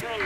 doing